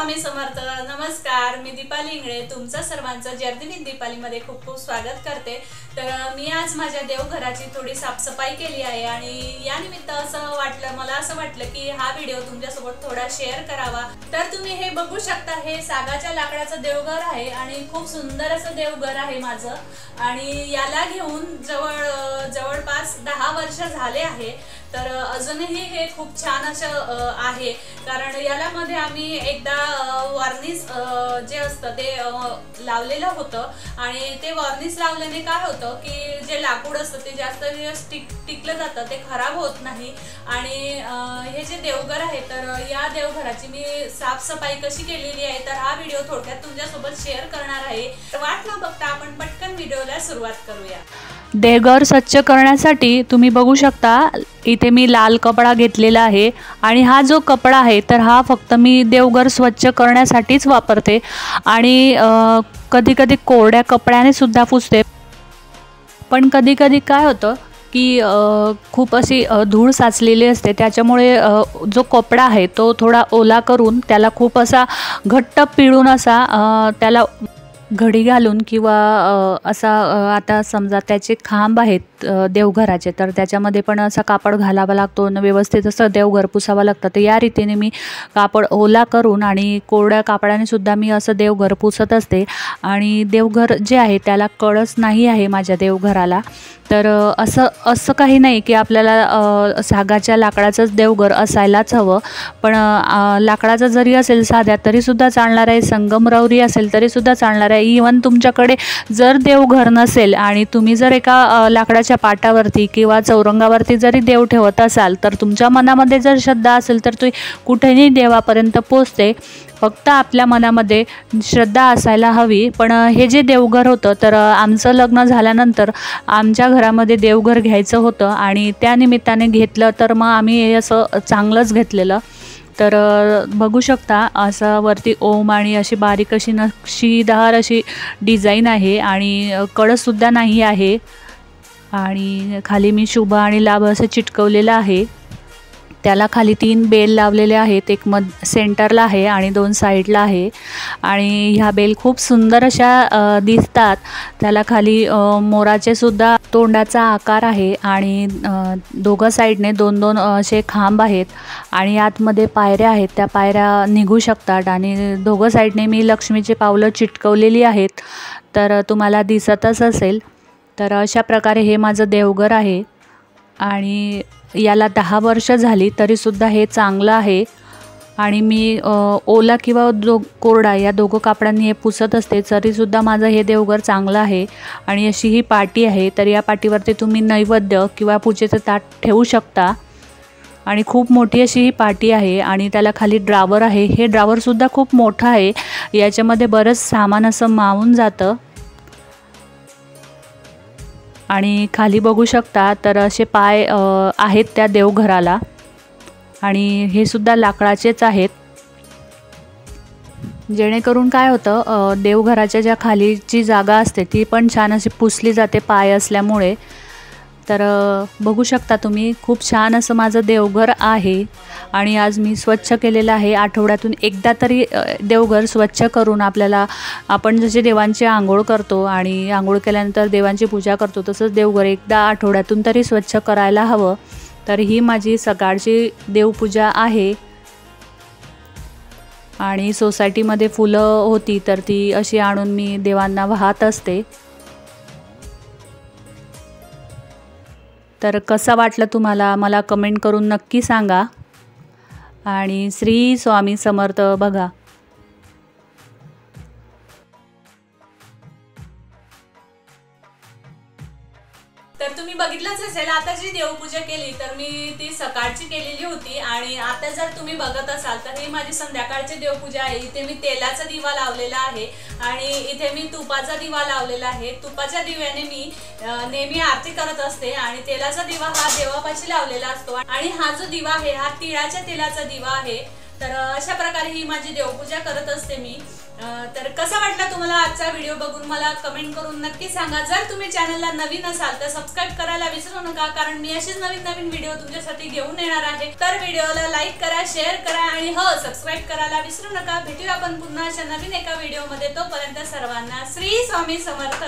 स्वामी समर्थ नमस्कार. मी दीपाली इंगळे तुमचं सर्वांचं जर्दिनी दीपालीमध्ये खूप खूप स्वागत करते. तर मी आज माझ्या देवघराची थोडी साफसफाई केली आहे आणि या निमित्त असं वाटलं मला असं वाटलं की हा व्हिडिओ तुमच्यासोबत थोडा शेअर करावा. तर तुम्ही हे बघू शकता हे सागाच्या लाकडाचं देवघर आहे आणि खूप सुंदर असं देवघर आहे माझं. आणि याला घेऊन जवळ जवळपास दहा वर्ष झाले आहे. तर अजूनही हे खूप छान असं आहे. कारण याला मध्ये आम्ही एकदा वॉर्निस जे असतं ते लावलेलं होतं. आणि ते वॉर्निस लावल्याने काय होतं की जे लाकूड असतं ते जास्त दिवस टिक टिकलं जातं ते खराब होत नाही. आणि हे जे देवघर आहे तर या देवघराची मी साफसफाई कशी केलेली आहे तर हा व्हिडिओ थोडक्यात तुमच्यासोबत शेअर करणार आहे. वाट न बघता व्हिडिओला सुरुवात करूया. देवघर स्वच्छ करण्यासाठी तुम्ही बघू शकता इथे मी लाल कपडा घेतलेला आहे आणि हा जो कपडा आहे तर हा फक्त मी देवघर स्वच्छ करण्यासाठीच वापरते आणि कधी कधी कोरड्या कपड्याने सुद्धा पुसते. पण कधी कधी काय होतं की खूप अशी धूळ साचलेली असते त्याच्यामुळे जो कपडा आहे तो थोडा ओला करून त्याला खूप असा घट्ट पिळून असा त्याला घडी घालून किंवा असा आता समजा त्याचे खांब आहेत देवघराचे. तर त्याच्यामध्ये पण असा कापड घालावा लागतो आणि व्यवस्थित असं देवघर पुसावं लागतं. तर या रीतीने मी कापड ओला करून आणि कोरड्या कापडाने सुद्धा मी असं देवघर पुसत असते. आणि देवघर जे आहे त्याला कळस नाही आहे माझ्या देवघराला. तर असं असं काही नाही की आपल्याला सागाच्या लाकडाचंच देवघर असायलाच हवं. पण लाकडाचं जरी असेल साध्या तरीसुद्धा चालणार आहे. संगमरवरी असेल तरीसुद्धा चालणार आहे. इवन तुमच्याकडे जर देवघर नसेल आणि तुम्ही जर एका लाकडाच्या लाकडाच्या पाटावरती किंवा चौरंगावरती जरी देव ठेवत असाल तर तुमच्या मनामध्ये जर श्रद्धा असेल तर ती कुठेही देवापर्यंत पोचते फक्त आपल्या मनामध्ये श्रद्धा असायला हवी. पण हे जे देवघर होतं तर आमचं लग्न झाल्यानंतर आमच्या घरामध्ये देवघर घ्यायचं होतं आणि त्या निमित्ताने घेतलं तर मग आम्ही असं चांगलंच घेतलेलं. तर बघू शकता असं वरती ओम आणि अशी बारीक अशी नक्षीदार अशी डिझाईन आहे आणि अ, कळससुद्धा नाही आहे. आणि खाली मी शुभ आणि लाभ असं चिटकवलेलं आहे. त्याला खाली तीन बेल लावलेले आहेत. एक मध सेंटरला आहे आणि दोन साईडला आहे. आणि ह्या बेल खूप सुंदर अशा दिसतात. त्याला खाली मोराचे सुद्धा तोंडाचा आकार आहे आणि दोघं साईडने दोन दोन असे खांब आहेत आणि आतमध्ये पायऱ्या आहेत. त्या पायऱ्या निघू शकतात आणि दोघं साईडने मी लक्ष्मीची पावलं चिटकवलेली आहेत. तर तुम्हाला दिसतच असेल. तर अशा प्रकारे हे माझं देवघर आहे. आणि याला दहा वर्ष झाली तरीसुद्धा हे चांगलं आहे. आणि मी ओला किंवा दो कोरडा या दोघं कापडांनी हे पुसत असते तरीसुद्धा माझं हे देवघर चांगलं आहे. आणि अशी ही पाटी आहे तर या पाटीवरती तुम्ही नैवेद्य किंवा पूजेचं ताट ठेवू शकता. आणि खूप मोठी अशी ही पाटी आहे आणि त्याला खाली ड्रावर आहे. हे ड्रावरसुद्धा खूप मोठं आहे. याच्यामध्ये बरंच सामान असं मावून जातं. आणि खाली बघू शकता तर असे पाय आहेत त्या देवघराला. आणि हे सुद्धा लाकडाचेच आहेत. जेणेकरून काय होतं देवघराच्या ज्या खालीची जागा असते ती पण छान अशी पुसली जाते पाय असल्यामुळे. तर बघू शकता तुम्ही खूप छान असं माझं देवघर आहे. आणि आज मी स्वच्छ केलेलं आहे. आठवड्यातून एकदा तरी देवघर स्वच्छ करून आपल्याला आपण जसे देवांची आंघोळ करतो आणि आंघोळ केल्यानंतर देवांची पूजा करतो तसंच देवघर एकदा आठवड्यातून तरी स्वच्छ करायला हवं. तर ही माझी सकाळची देवपूजा आहे. आणि सोसायटीमध्ये फुलं होती तर ती अशी आणून मी देवांना वाहत असते. तर कसं वाटलं तुम्हाला? मला कमेंट करून नक्की सांगा. आणि श्री स्वामी समर्थ बघा. तर तुम्ही बघितलंच असेल आता जी देवपूजा केली तर मी ती सकाळची केलेली होती आणि आता जर तुम्ही बघत असाल तर ही माझी संध्याकाळची देवपूजा आहे. इथे मी तेलाचा दिवा लावलेला आहे आणि इथे मी तुपाचा दिवा लावलेला आहे. तुपाच्या दिव्याने मी नेहमी आरती करत असते आणि तेलाचा दिवा हा देवापाशी लावलेला असतो आणि हा जो दिवा आहे हा तिळाच्या तेलाचा दिवा आहे. तर अशा प्रकारे ही माझी देवपूजा करत असते मी. तर कसा वाटला तुम्हाला आजचा व्हिडिओ बघून? मला कमेंट करून नक्की सांगा. जर तुम्ही चॅनलला नवीन असाल तर सबस्क्राईब करायला विसरू नका कारण मी असेच नवीन नवीन व्हिडिओ तुमच्यासाठी घेऊन येणार आहे. तर व्हिडिओला लाईक करा शेअर करा आणि हो सबस्क्राईब करायला विसरू नका. भेटूया आपण पुन्हा अशा नवीन एका व्हिडिओमध्ये तोपर्यंत सर्वांना श्री स्वामी समर्थ.